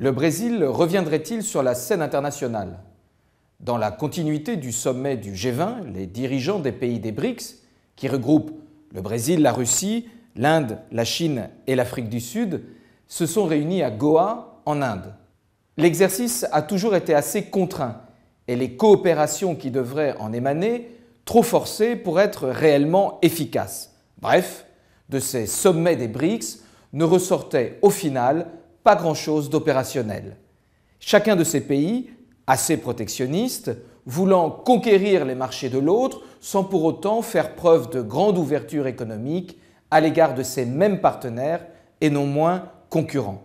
le Brésil reviendrait-il sur la scène internationale? Dans la continuité du sommet du G20, les dirigeants des pays des BRICS, qui regroupent le Brésil, la Russie, l'Inde, la Chine et l'Afrique du Sud, se sont réunis à Goa, en Inde. L'exercice a toujours été assez contraint et les coopérations qui devraient en émaner trop forcées pour être réellement efficaces. Bref, de ces sommets des BRICS ne ressortait au final pas grand-chose d'opérationnel. Chacun de ces pays, assez protectionniste, voulant conquérir les marchés de l'autre sans pour autant faire preuve de grande ouverture économique à l'égard de ses mêmes partenaires et non moins concurrents.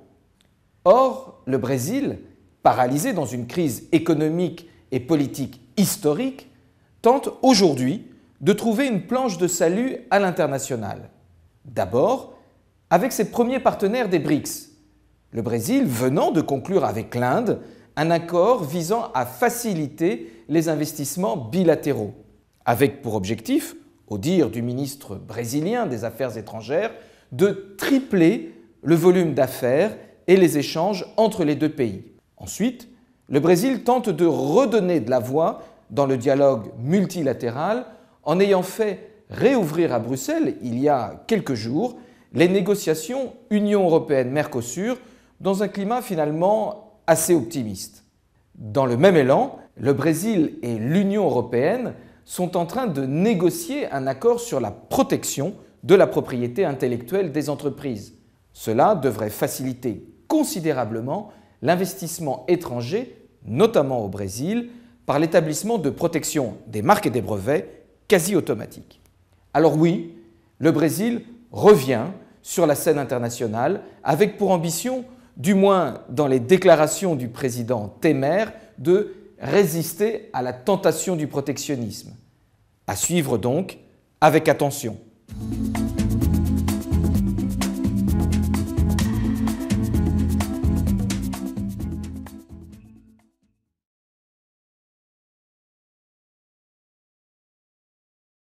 Or, le Brésil, paralysé dans une crise économique et politique historique, tente aujourd'hui de trouver une planche de salut à l'international. D'abord, avec ses premiers partenaires des BRICS, le Brésil venant de conclure avec l'Inde un accord visant à faciliter les investissements bilatéraux, avec pour objectif, au dire du ministre brésilien des Affaires étrangères, de tripler le volume d'affaires et les échanges entre les deux pays. Ensuite, le Brésil tente de redonner de la voix dans le dialogue multilatéral en ayant fait réouvrir à Bruxelles, il y a quelques jours, les négociations Union européenne-Mercosur dans un climat finalement assez optimiste. Dans le même élan, le Brésil et l'Union européenne sont en train de négocier un accord sur la protection de la propriété intellectuelle des entreprises. Cela devrait faciliter considérablement l'investissement étranger, notamment au Brésil, par l'établissement de protection des marques et des brevets quasi automatiques. Alors oui, le Brésil revient sur la scène internationale avec pour ambition, du moins dans les déclarations du président Temer, de résister à la tentation du protectionnisme. À suivre donc avec attention.